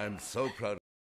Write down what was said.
I'm so proud